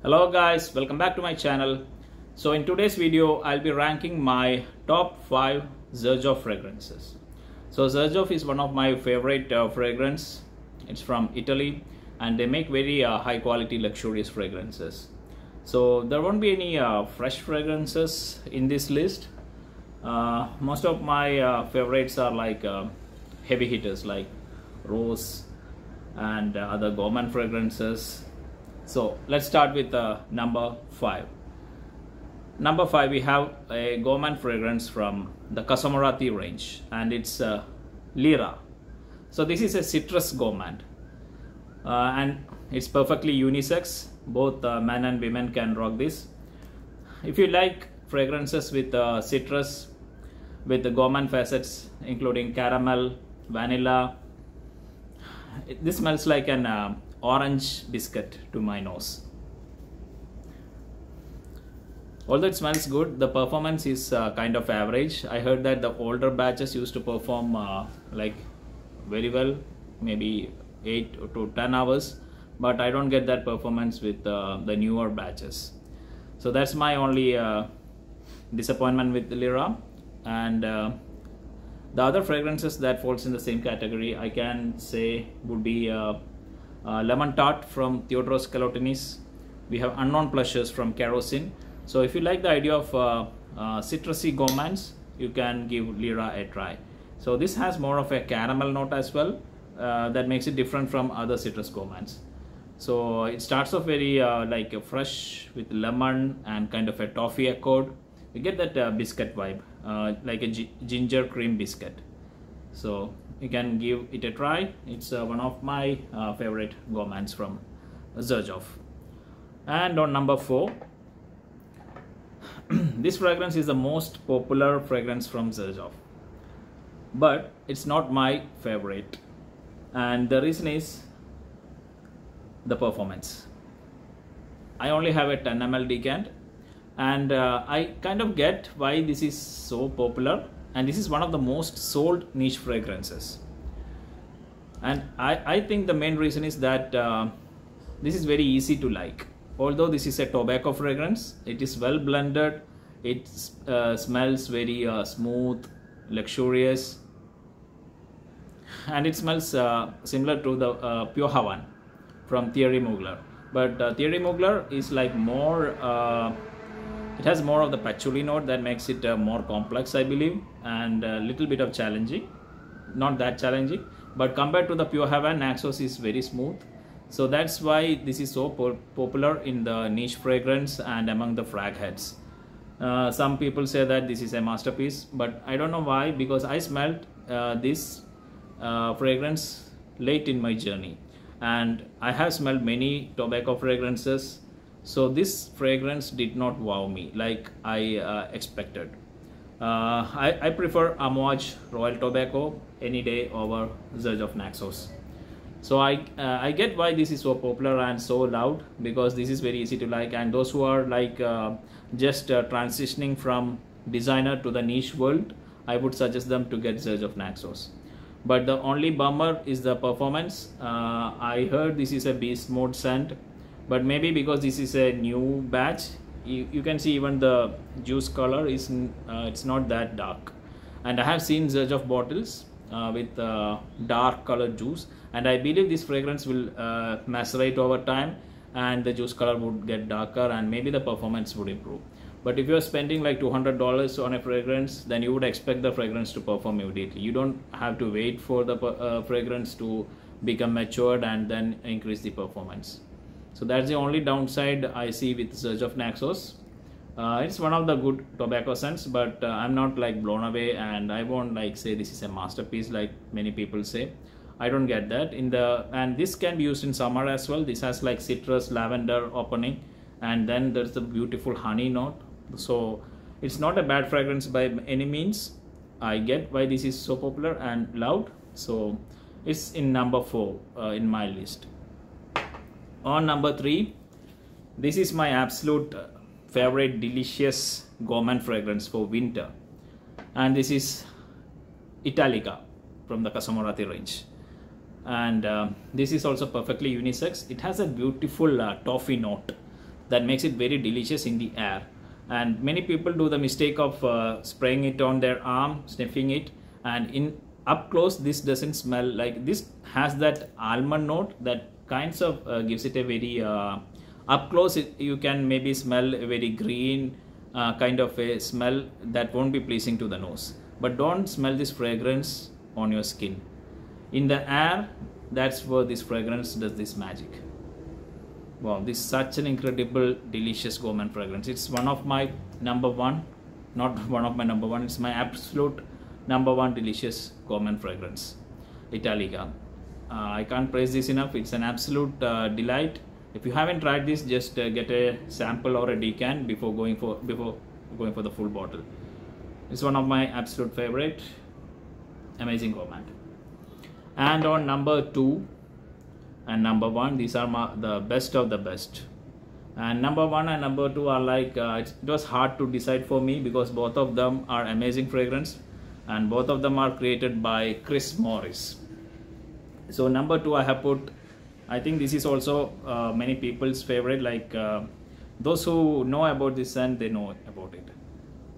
Hello guys, welcome back to my channel. So in today's video, I'll be ranking my top 5 Xerjoff fragrances. So Xerjoff is one of my favorite uh, fragrance. It's from Italy and they make very uh, high quality luxurious fragrances. So there won't be any uh, fresh fragrances in this list. Uh, most of my uh, favorites are like uh, heavy hitters like rose and other gourmand fragrances so let's start with uh, number five. Number five, we have a gourmand fragrance from the Casamorati range, and it's uh, Lira. So this is a citrus gourmand, uh, and it's perfectly unisex. Both uh, men and women can rock this. If you like fragrances with uh, citrus, with the gourmand facets, including caramel, vanilla, this smells like an uh, orange biscuit to my nose. Although it smells good, the performance is uh, kind of average. I heard that the older batches used to perform uh, like very well, maybe 8 to 10 hours, but I don't get that performance with uh, the newer batches. So that's my only uh, disappointment with Lira. And uh, the other fragrances that falls in the same category, I can say would be uh, Lemon Tart from Theodoros Kalotinis. We have Unknown Pleasures from Kerosene. So if you like the idea of uh, uh, citrusy gourmands, you can give Lira a try. So this has more of a caramel note as well. Uh, that makes it different from other citrus gourmands. So it starts off very like a fresh with lemon and kind of a toffee accord. You get that biscuit vibe, like a ginger cream biscuit. So you can give it a try. It's uh, one of my uh, favorite gourmands from Xerjoff. And on number four, this fragrance is the most popular fragrance from Xerjoff, but it's not my favorite. And the reason is the performance. I only have a 10 ml decant, and uh, I kind of get why this is so popular. And this is one of the most sold niche fragrances. And I, I think the main reason is that uh, this is very easy to like. Although this is a tobacco fragrance, it is well blended. It uh, smells very uh, smooth, luxurious, and it smells uh, similar to the uh, Pure Havane from Thierry Mugler. But uh, Thierry Mugler is like more. It has more of the patchouli note that makes it uh, more complex, I believe, and a little bit of challenging. Not that challenging, but compared to the Pure Havane, Naxos is very smooth. So that's why this is so po- popular in the niche fragrance and among the frag heads. Uh, some people say that this is a masterpiece, but I don't know why because I smelled uh, this uh, fragrance late in my journey, and I have smelled many tobacco fragrances. So this fragrance did not wow me like I uh, expected. Uh, I, I prefer Amouage Royal Tobacco any day over Xerjoff Naxos. So I uh, I get why this is so popular and so loud because this is very easy to like and those who are like uh, just uh, transitioning from designer to the niche world, I would suggest them to get Xerjoff Naxos. But the only bummer is the performance. Uh, I heard this is a beast mode scent, but maybe because this is a new batch, you, you can see even the juice color is uh, it's not that dark. And I have seen Xerjoff bottles uh, with uh, dark colored juice, and I believe this fragrance will uh, macerate over time, and the juice color would get darker, and maybe the performance would improve. But if you're spending like $200 on a fragrance, then you would expect the fragrance to perform immediately. You don't have to wait for the uh, fragrance to become matured and then increase the performance. So that's the only downside I see with Xerjoff Naxos. Uh, it's one of the good tobacco scents, but uh, I'm not like blown away, and I won't like say this is a masterpiece like many people say. I don't get that in the and this can be used in summer as well. This has like citrus, lavender opening, and then there's the beautiful honey note. So it's not a bad fragrance by any means. I get why this is so popular and loud. So it's in number four uh, in my list. On number three, this is my absolute uh, favorite delicious gourmand fragrance for winter, and this is Italica from the Casamorati range. And uh, this is also perfectly unisex. It has a beautiful uh, toffee note that makes it very delicious in the air and many people do the mistake of uh, spraying it on their arm sniffing it and in up close this doesn't smell like this has that almond note that kinds of uh, gives it a very uh, up close it, you can maybe smell a very green uh, kind of a smell that won't be pleasing to the nose. But don't smell this fragrance on your skin. In the air that's where this fragrance does this magic. Wow this is such an incredible delicious gourmand fragrance. It's one of my number one not one of my number one it's my absolute number one delicious gourmand fragrance. Italica i can't praise this enough. It's an absolute uh, delight. If you haven't tried this just uh, get a sample or a decant before going for before going for the full bottle. It's one of my absolute favorite. Amazing gourmand and on number two and number one these are my, the best of the best. And number one and number two are like uh, it was hard to decide for me because both of them are amazing fragrance and both of them are created by Chris Maurice so number two i have put i think this is also uh, many people's favorite like uh, those who know about this scent they know about it.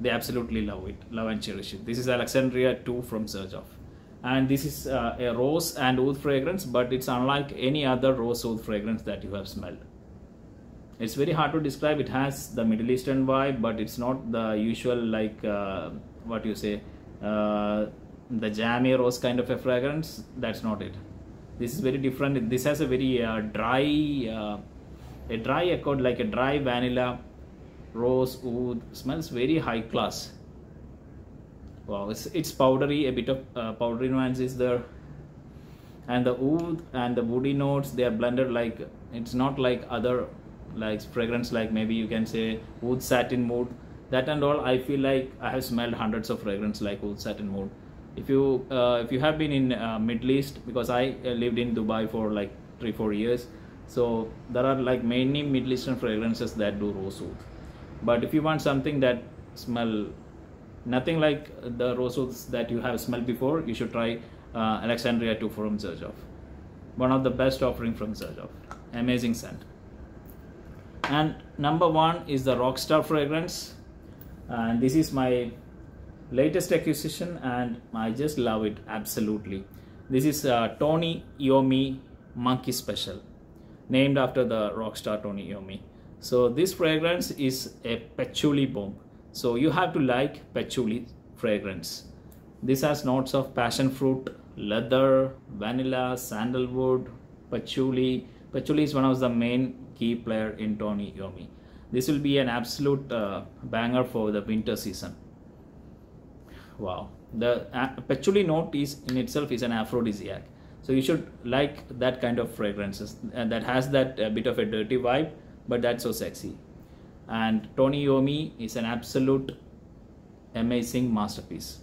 They absolutely love it love and cherish it. This is alexandria 2 from Xerjoff and this is uh, a rose and oud fragrance but it's unlike any other rose oud fragrance that you have smelled. It's very hard to describe. It has the middle eastern vibe but it's not the usual like uh, what you say uh, the jammy rose kind of a fragrance. That's not it this is very different. This has a very uh, dry uh, a dry accord like a dry vanilla rose oud smells very high class. Wow it's, it's powdery a bit of uh, powdery nuance is there. And the oud and the woody notes they are blended like it's not like other like fragrance like maybe you can say oud satin mood that and all i feel like i have smelled hundreds of fragrance like oud satin mood if you uh, if you have been in uh, middle east because i uh, lived in dubai for like three four years so there are like many middle eastern fragrances that do rose oud but if you want something that smell nothing like the roses that you have smelled before you should try uh, alexandria 2 from Xerjoff. one of the best offering from Xerjoff. amazing scent and number one is the rockstar fragrance and this is my latest acquisition and i just love it absolutely. This is uh, tony iommi monkey special named after the rock star tony iommi. So this fragrance is a patchouli bomb. So you have to like patchouli fragrance. This has notes of passion fruit leather vanilla sandalwood patchouli. Patchouli is one of the main key player in tony iommi. This will be an absolute uh, banger for the winter season wow. The uh, patchouli note is in itself is an aphrodisiac. So you should like that kind of fragrances and uh, that has that uh, bit of a dirty vibe but that's so sexy. And Tony Iommi is an absolute amazing masterpiece.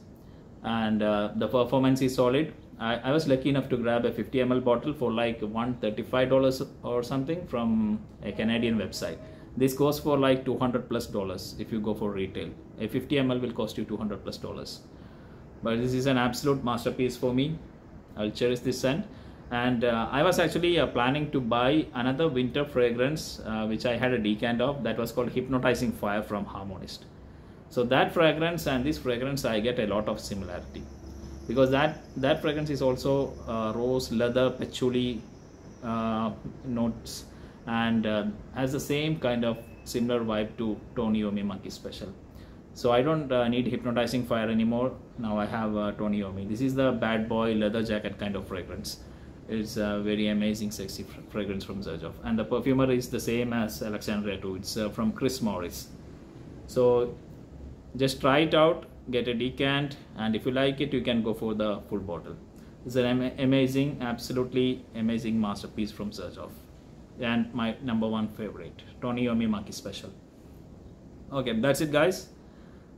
And uh, the performance is solid. I, I, was lucky enough to grab a 50 ml bottle for like $135 or something from a Canadian website this goes for like 200 plus dollars if you go for retail. A 50 ml will cost you 200 plus dollars. But this is an absolute masterpiece for me. I'll cherish this scent. And uh, I was actually uh, planning to buy another winter fragrance uh, which I had a decant of. That was called Hypnotizing Fire from Harmonist. So that fragrance and this fragrance I get a lot of similarity. Because that that fragrance is also uh, rose, leather, patchouli uh, notes and uh, has the same kind of similar vibe to Tony Iommi Monkey Special. So I don't need Hypnotizing Fire anymore. Now I have Tony Iommi. This is the bad boy leather jacket kind of fragrance it's a very amazing sexy fragrance from Xerjoff and the perfumer is the same as Alexandria 2 it's uh, from Chris Maurice so just try it out get a decant and if you like it you can go for the full bottle it's an am amazing absolutely amazing masterpiece from Xerjoff and my number one favorite Tony Monkey Special okay that's it guys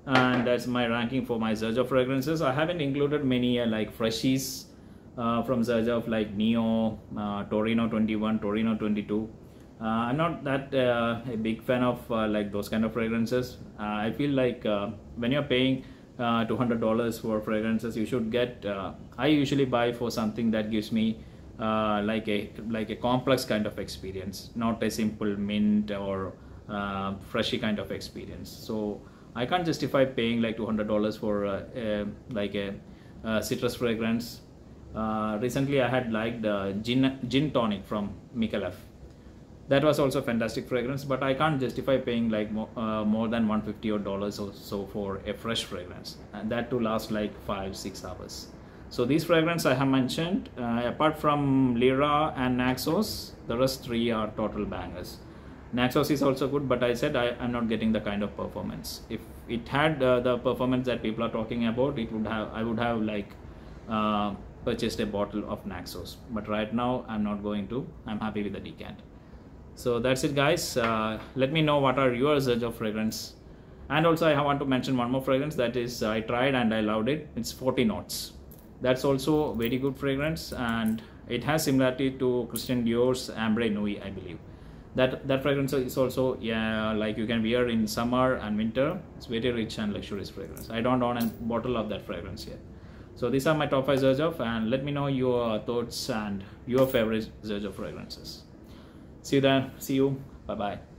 and that's my ranking for my Xerjoff fragrances I haven't included many uh, like freshies uh, from Xerjoff like Nio, uh, Torino 21, Torino 22. Uh, I'm not that uh, a big fan of uh, like those kind of fragrances. Uh, I feel like when you're paying $200 for fragrances, you should get. I usually buy for something that gives me like a like a complex kind of experience, not a simple mint or uh, freshy kind of experience. So I can't justify paying like $200 for uh, a, like a, a citrus fragrance. Uh, recently, I had liked uh, gin gin tonic from Micallef. That was also fantastic fragrance, but I can't justify paying like more, uh, more than 150 or dollars or so for a fresh fragrance, and that to last like five six hours. So these fragrances I have mentioned, uh, apart from Lira and Naxos, the rest three are total bangers. Naxos is also good, but I said I am not getting the kind of performance. If it had uh, the performance that people are talking about, it would have I would have like uh, purchased a bottle of Naxos. But right now I'm not going to. I'm happy with the decant. So that's it, guys. Uh, let me know what are your Xerjoff fragrance. And also I want to mention one more fragrance that is I tried and I loved it. It's 40 Knots. That's also very good fragrance and it has similarity to Christian Dior's Ambre Nuit, I believe. That that fragrance is also yeah like you can wear in summer and winter. It's very rich and luxurious fragrance. I don't own a bottle of that fragrance yet. So these are my top five Xerjoff and let me know your thoughts and your favorite Xerjoff fragrances. See you then. See you. Bye bye